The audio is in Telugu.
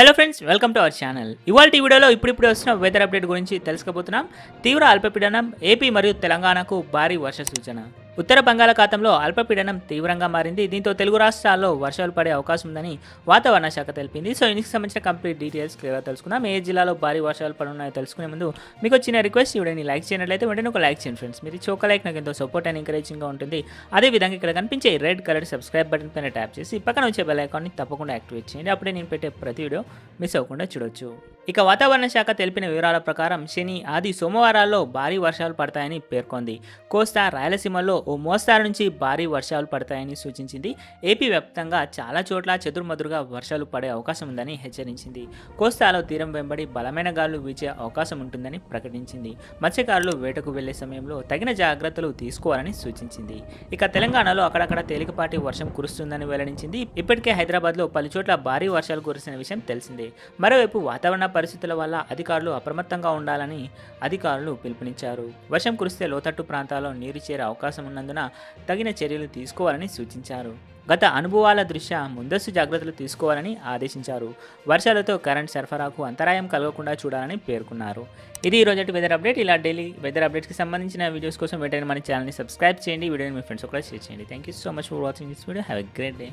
Hello friends welcome to our channel ఇవాళ వీడియోలో ఇప్పుడిప్పుడు వస్తున్న వెదర్ అప్డేట్ గురించి తెలుసుకోబోతున్నాం. తీవ్ర అల్పపీడనం ఏపీ మరియు తెలంగాణకు భారీ వర్ష సూచన. ఉత్తర బంగాళాఖాతంలో అల్పపీడనం తీవ్రంగా మారింది. దీంతో తెలుగు రాష్ట్రాల్లో వర్షాలు పడే అవకాశం ఉందని వాతావరణ శాఖ తెలిపింది. సో ఇందుకు సంబంధించిన కంప్లీట్ డీటెయిల్స్ క్లియర్గా తెలుసుకుందాం. ఏ జిల్లాలో భారీ వర్షాలు పడున్నాయో తెలుసుకునే ముందు మీకు వచ్చిన రిక్వెస్ట్ ఈ లైక్ చేయనట్లయితే వెంటనే ఒక లైక్ చేయండి ఫ్రెండ్స్. మీరు చోక లైక్ నాకు ఎంతో సపోర్ట్ అండ్ ఎంకరేజింగ్గా ఉంటుంది. అదేవిధంగా ఇక్కడ కనిపించే రెడ్ కలర్ సబ్స్క్రైబ్ బటన్ పైన ట్యాప్ చేసి పక్కన వచ్చే బెల్ ఐకాన్ని తప్పకుండా యాక్టివేట్ చేయండి. అప్పుడే నేను పెట్టే ప్రతి వీడియో మిస్ అవ్వకుండా చూడొచ్చు. ఇక వాతావరణ శాఖ తెలిపిన వివరాల ప్రకారం శని ఆది సోమవారాల్లో భారీ వర్షాలు పడతాయని పేర్కొంది. కోస్తా రాయలసీమలో ఓ మోస్తారు నుంచి భారీ వర్షాలు పడతాయని సూచించింది. ఏపీ వ్యాప్తంగా చాలా చోట్ల చెదురుమదురుగా వర్షాలు పడే అవకాశం ఉందని హెచ్చరించింది. కోస్తాలో తీరం వెంబడి బలమైన గాలులు వీచే అవకాశం ఉంటుందని ప్రకటించింది. మత్స్యకారులు వేటకు వెళ్ళే సమయంలో తగిన జాగ్రత్తలు తీసుకోవాలని సూచించింది. ఇక తెలంగాణలో అక్కడక్కడ తేలికపాటి వర్షం కురుస్తుందని వెల్లడించింది. ఇప్పటికే హైదరాబాద్లో పలు చోట్ల భారీ వర్షాలు కురిసిన విషయం తెలిసిందే. మరోవైపు వాతావరణ పరిస్థితుల వల్ల అధికారులు అప్రమత్తంగా ఉండాలని అధికారులు పిలుపునిచ్చారు. వర్షం కురిస్తే లోతట్టు ప్రాంతాల్లో నీరు చేరే అవకాశం ఉన్నందున తగిన చర్యలు తీసుకోవాలని సూచించారు. గత అనుభవాల దృష్ట్యా ముందస్తు జాగ్రత్తలు తీసుకోవాలని ఆదేశించారు. వర్షాలతో కరెంట్ సరఫరాకు అంతరాయం కలగకుండా చూడాలని పేర్కొన్నారు. ఇది ఈ వెదర్ అప్డేట్ ఇలా డైలీ వెదర్ అప్డేట్కి సంబంధించిన వీడియోస్ కోసం వెంటనే మన ఛానల్ని సబ్స్క్రైబ్ చేయండి. వీడియోని మీ ఫ్రెండ్స్ కూడా షేర్ చేయండి. Thank you so much for watching this video have a great day